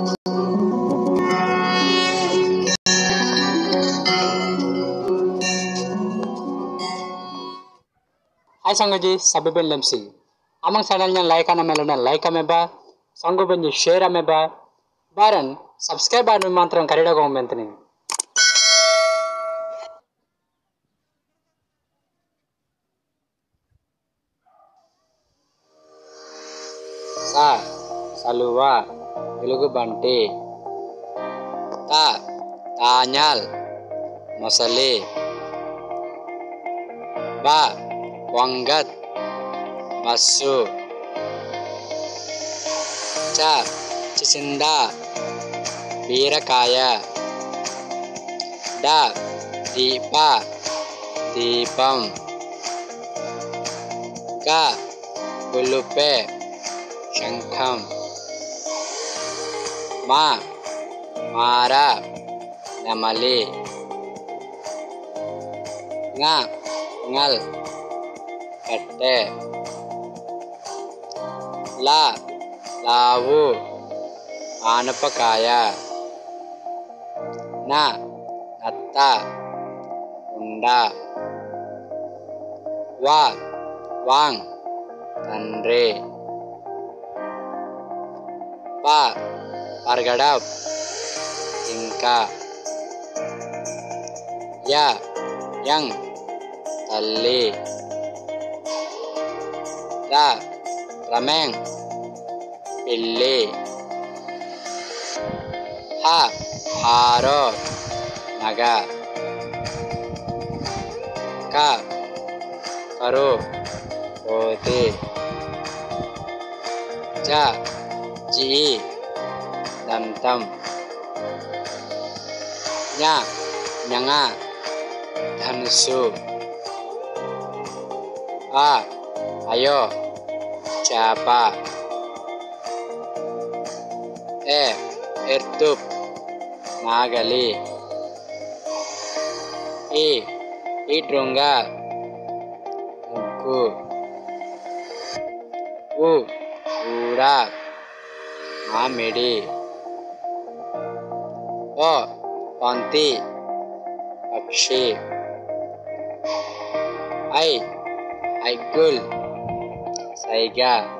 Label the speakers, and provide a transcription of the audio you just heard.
Speaker 1: Hai sanggoji sabeben lemsi. Amang channelnya like ana melona like ameba, sango benji share ameba, baran subscribe anu mantram karida go menteni. Sa saluwa Telugu Banti Ta Tanyal. Masali Ba Wanggat. Masu Ca Cicinda. Birakaya Da Dipa. Dipam. Ka Gulupe Shankham மா மாரா நமலி ங ஙல் கட்டு. லா லாவு ஆனப்பக்காய ந நத்த உண்டா வா வாங் நன்றி. பா अर्गड़ब इनका या यंग तल्ले रा रमेंग पिल्ले हा हारो नगा का करो होते जा जी దంతం nya nyanga ధనుసు ఆ అయో చేప ఏ ఎర్తుప్ నాగలి ఈ ఈ దృంగ ముగ్గు ఉ ఊడ మామిడి ก็ कांति अक्षय आई आइकुल साइगा